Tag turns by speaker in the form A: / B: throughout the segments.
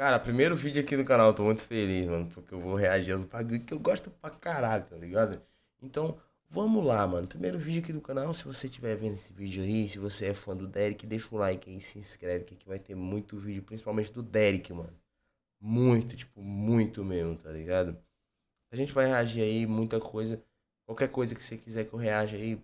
A: Cara, primeiro vídeo aqui no canal, tô muito feliz, mano, porque eu vou reagir aos bagulho que eu gosto pra caralho, tá ligado? Então, vamos lá, mano. Primeiro vídeo aqui do canal, se você estiver vendo esse vídeo aí, se você é fã do Derek, deixa o like aí, se inscreve, que aqui vai ter muito vídeo, principalmente do Derek, mano. Muito, tipo, muito mesmo, tá ligado? A gente vai reagir aí, muita coisa. Qualquer coisa que você quiser que eu reaja aí,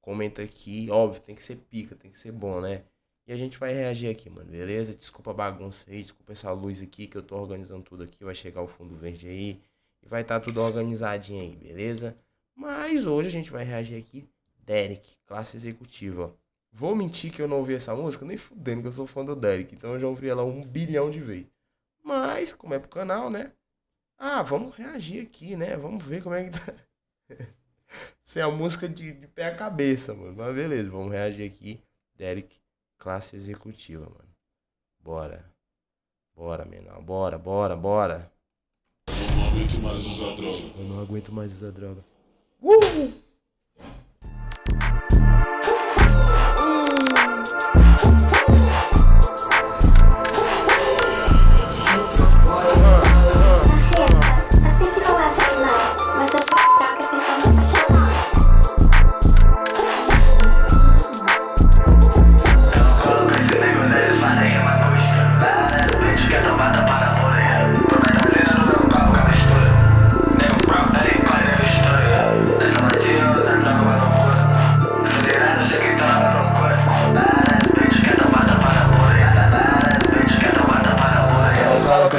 A: comenta aqui. Óbvio, tem que ser pica, tem que ser bom, né? E a gente vai reagir aqui, mano, beleza? Desculpa a bagunça aí, desculpa essa luz aqui que eu tô organizando tudo aqui. Vai chegar o fundo verde aí. E vai estar tá tudo organizadinho aí, beleza? Mas hoje a gente vai reagir aqui. Derek, classe executiva. Vou mentir que eu não ouvi essa música? Nem fudendo que eu sou fã do Derek. Então eu já ouvi ela um bilhão de vezes. Mas, como é pro canal, né? Ah, vamos reagir aqui, né? Vamos ver como é que tá. Sem a música de, de pé a cabeça, mano. Mas beleza, vamos reagir aqui. Derek classe executiva, mano. Bora. Bora, menor. Bora, bora, bora.
B: Eu não aguento mais usar droga.
A: Eu não aguento mais usar droga. Uh!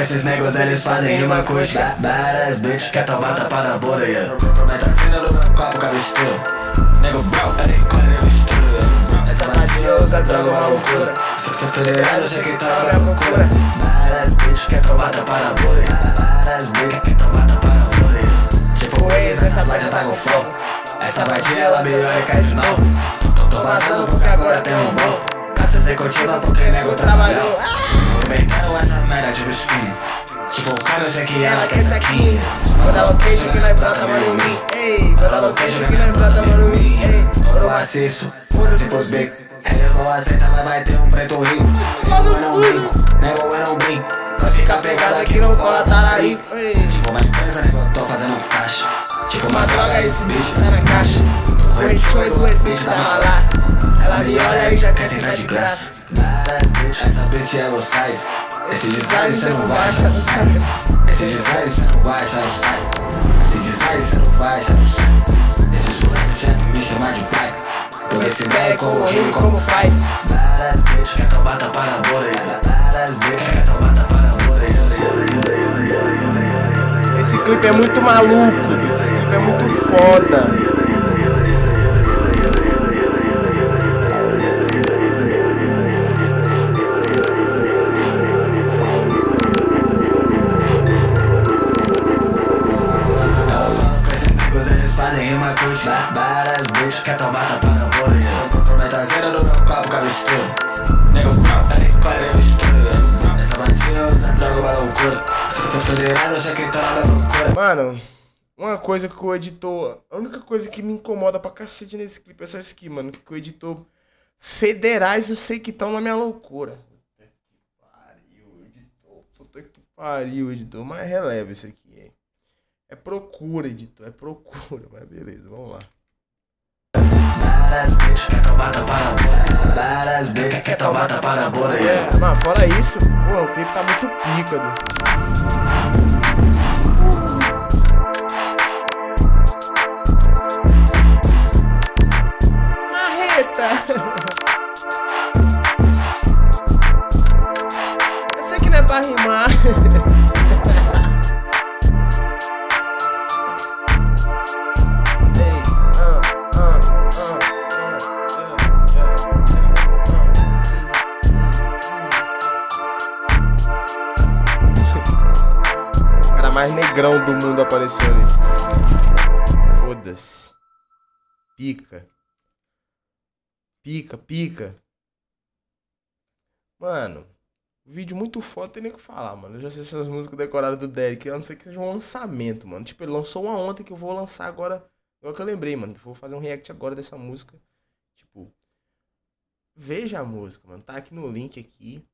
C: Esses negros eles fazem rima com os Várias bitch. Quer tomar tapa na bunda yeah. No meu copo, cabistura Nego bro, ele quando eu estudo Essa magia usa droga, uma loucura. Federado, eu sei que tá na procura Várias bitch quer tomar tapa na bunda Várias bitch quer tomar tapa na bunda Tipo ex, essa plaja tá com fogo. Essa batida ela me olha e cai de novo. Tô vazando porque agora tem um voo executiva porque nego trabalhou Inventando essa merda tipo spin Tipo, o cara, eu sei que ela quer aqui
A: Manda location que nós brota, mano, mim Ei, manda location que nós brota, mano, mim Ei,
C: ouro maciço, foda-se pros bicos Eles não aceitam, mas vai ter um preto Nego é não brinco, nego é não brinco
A: Vai ficar pegado aqui, não cola tararico Ei,
C: Tipo, uma empresa, nego, tô fazendo caixa. Tipo, uma droga, esse bicho tá na caixa.
A: Corre show e duas bitch da malá Ela me olha e já quer sentar de graça.
C: essa bitch é o size Esse design cê não vai achar no site. Esse design cê não vai achar no site. Esse design cê não vai achar no site. Esses moleques já me chamar de pai. Eu esse velho como rimo como faz. Várias bitch quer tomar tapa na bunda Várias bitch quer tomar tapa
A: clipe é muito maluco Esse clipe é muito foda.
C: Várias bitch quer tomar tapa na bolha Promete a cena do meu copo com a mistura Nego ele corre eu mistura Essa
A: Mano, uma coisa que o editor... A única coisa que me incomoda pra cacete nesse clipe é essa aqui, mano. Que o editor... Federais eu sei que estão na minha loucura. Puta que pariu, editor. Puta que pariu, editor. Mas releva isso aqui, hein. É procura, editor, é procura, mas beleza, vamos lá.
C: Bitch quer tomar na bitch quer tomar na
A: É, mas fora isso, pô, o clipe tá muito pica, mais negrão do mundo apareceu ali. Foda-se. Pica. Pica, pica. Mano, vídeo muito foda, tem nem o que falar, mano. Eu já sei essas músicas decoradas do Derek, a não ser que seja um lançamento, mano. Tipo, ele lançou uma ontem que eu vou lançar agora. Igual que eu lembrei, mano. Vou fazer um react agora dessa música. Tipo, veja a música, mano. Tá aqui no link aqui.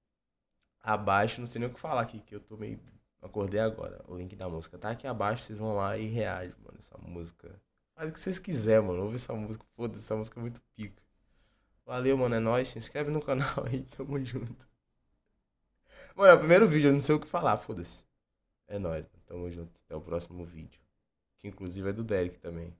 A: abaixo, não sei nem o que falar aqui, que eu tô meio. Acordei agora. O link da música tá aqui abaixo, vocês vão lá e reagem, mano. Essa música. Faz o que vocês quiserem, mano. Ouve essa música. Foda-se, essa música é muito pica. Valeu, mano. É nóis. Se inscreve no canal aí. Tamo junto. Mano, é o primeiro vídeo, eu não sei o que falar, foda-se. É nóis, mano. Tamo junto. Até o próximo vídeo. Que inclusive é do Derek também.